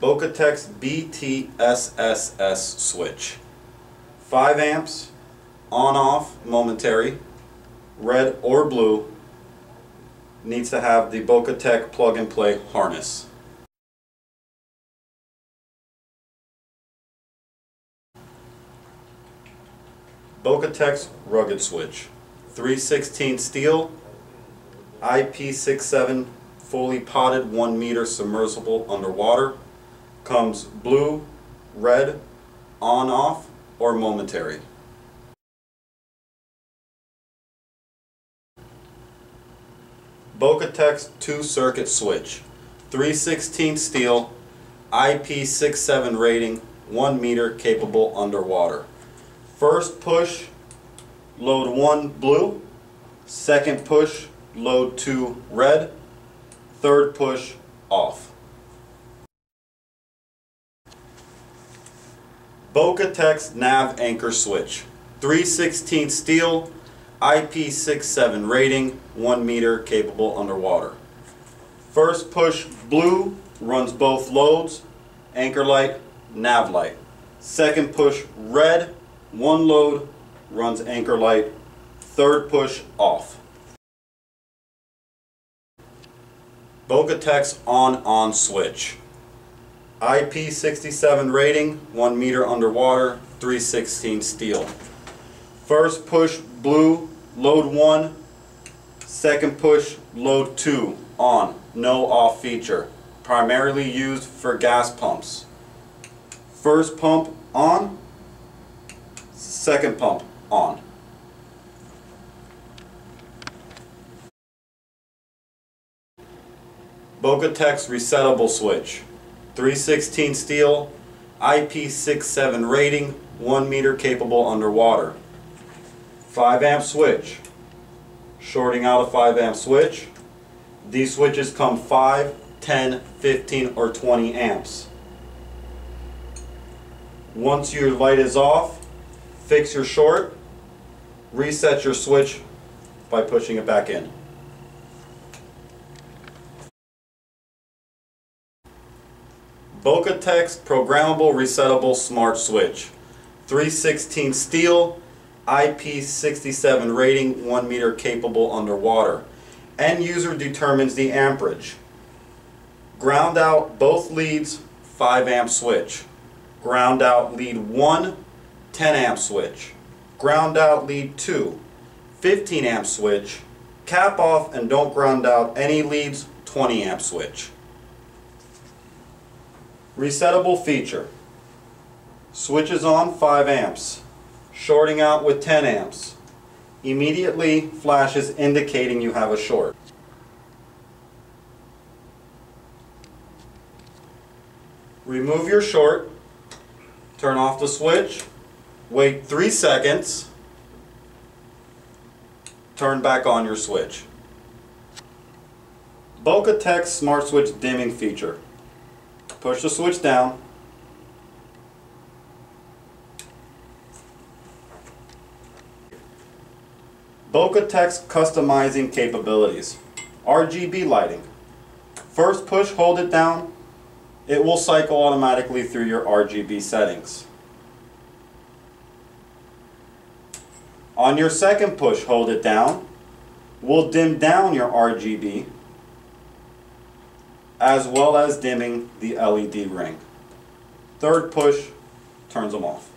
Bocatech's BTSSS switch. 5 amps, on off, momentary, red or blue, needs to have the Bocatech plug and play harness. Bocatech's rugged switch. 316 steel, IP67 fully potted 1 meter submersible underwater. Comes blue, red, on off, or momentary. Bocatech's 2 circuit switch. 316 steel, IP67 rating, 1 meter capable underwater. First push, load 1 blue. Second push, load 2 red. Third push, off. Bocatech's nav anchor switch. 316 steel, IP67 rating, 1 meter capable underwater. First push blue runs both loads, anchor light, nav light. Second push red, one load, runs anchor light. Third push off. Bocatech's on-on switch. IP67 rating, 1 meter underwater, 316 steel. First push blue, load 1. Second push, load 2, on, no off feature. Primarily used for gas pumps. First pump on, second pump on. Bocatech's resettable switch. 316 steel, IP67 rating, 1 meter capable underwater. 5 amp switch. Shorting out a 5 amp switch. These switches come 5, 10, 15, or 20 amps. Once your light is off, fix your short, reset your switch by pushing it back in. Bocatech's programmable resettable smart switch. 316 steel, IP67 rating, 1 meter capable underwater. End user determines the amperage. Ground out both leads, 5 amp switch. Ground out lead 1, 10 amp switch. Ground out lead 2, 15 amp switch. Cap off and don't ground out any leads, 20 amp switch. Resettable feature. Switches on 5 amps. Shorting out with 10 amps. Immediately flashes indicating you have a short. Remove your short. Turn off the switch. Wait 3 seconds. Turn back on your switch. Bocatech's Smart Switch dimming feature. Push the switch down. Bocatech's customizing capabilities. RGB lighting. First push, hold it down. It will cycle automatically through your RGB settings. On your second push, hold it down. We'll dim down your RGB as well as dimming the LED ring. Third push turns them off.